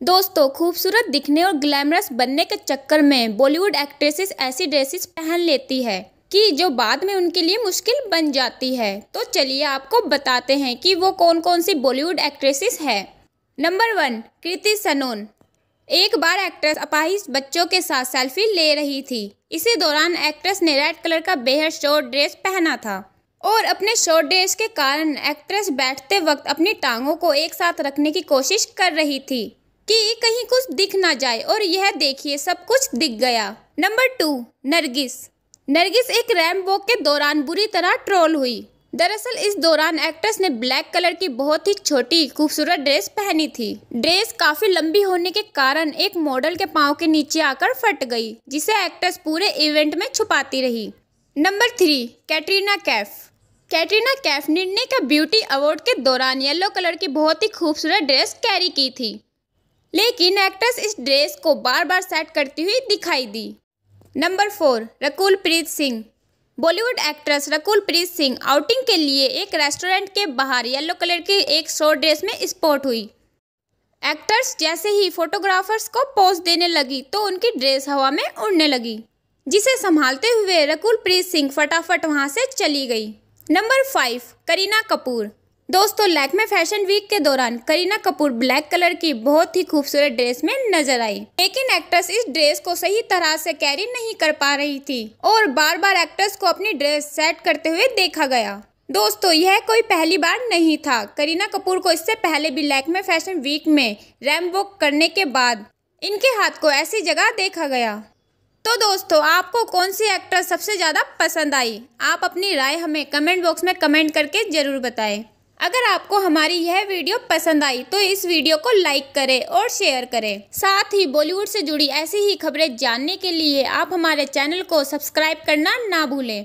दोस्तों, खूबसूरत दिखने और ग्लैमरस बनने के चक्कर में बॉलीवुड एक्ट्रेसेस ऐसी ड्रेसेस पहन लेती है कि जो बाद में उनके लिए मुश्किल बन जाती है। तो चलिए आपको बताते हैं कि वो कौन कौन सी बॉलीवुड एक्ट्रेसेस है। Number one, Kriti Sanon. एक बार एक्ट्रेस अपाहिज बच्चों के साथ सेल्फी ले रही थी। इसी दौरान एक्ट्रेस ने रेड कलर का बेहद शॉर्ट ड्रेस पहना था और अपने शॉर्ट ड्रेस के कारण एक्ट्रेस बैठते वक्त अपनी टांगों को एक साथ रखने की कोशिश कर रही थी। कि कहीं कुछ दिख ना जाए और यह देखिए सब कुछ दिख गया। Number two Nargis. नरगिस एक रैम वॉक के दौरान बुरी तरह ट्रोल हुई। दरअसल इस दौरान एक्ट्रेस ने ब्लैक कलर की बहुत ही छोटी, खूबसूरत ड्रेस पहनी थी। ड्रेस काफ़ी लंबी होने के कारण एक मॉडल के पाँव के नीचे आकर फट गई, जिसे एक्ट्रेस पूरे इवेंट में छुपाती रही। Number three Katrina Kaif. Katrina Kaif निर्णय का ब्यूटी अवार्ड के दौरान येलो कलर की बहुत ही खूबसूरत ड्रेस कैरी की थी। लेकिन एक्ट्रेस इस ड्रेस को बार बार सेट करती हुई दिखाई दी। Number four Rakul Preet Singh Bollywood actress Rakul Preet Singh outing के लिए एक रेस्टोरेंट के बाहर येलो कलर की एक शॉर्ट ड्रेस में स्पॉट हुई। एक्टर्स जैसे ही फोटोग्राफर्स को पोज देने लगी तो उनकी ड्रेस हवा में उड़ने लगी, जिसे संभालते हुए रकुल प्रीत सिंह फटाफट वहाँ से चली गई। नंबर फाइव करीना कपूर दोस्तों लैक्मे फ़ैशन वीक के दौरान करीना कपूर ब्लैक कलर की बहुत ही खूबसूरत ड्रेस में नज़र आई। लेकिन एक्ट्रेस इस ड्रेस को सही तरह से कैरी नहीं कर पा रही थी और बार बार एक्ट्रेस को अपनी ड्रेस सेट करते हुए देखा गया। दोस्तों, यह कोई पहली बार नहीं था। करीना कपूर को इससे पहले भी लैक्मे फ़ैशन वीक में रैम वॉक करने के बाद इनके हाथ को ऐसी जगह देखा गया। तो दोस्तों, आपको कौन सी एक्ट्रेस सबसे ज़्यादा पसंद आई? आप अपनी राय हमें कमेंट बॉक्स में कमेंट करके ज़रूर बताएँ। अगर आपको हमारी यह वीडियो पसंद आई तो इस वीडियो को लाइक करें और शेयर करें। साथ ही बॉलीवुड से जुड़ी ऐसी ही खबरें जानने के लिए आप हमारे चैनल को सब्सक्राइब करना ना भूलें।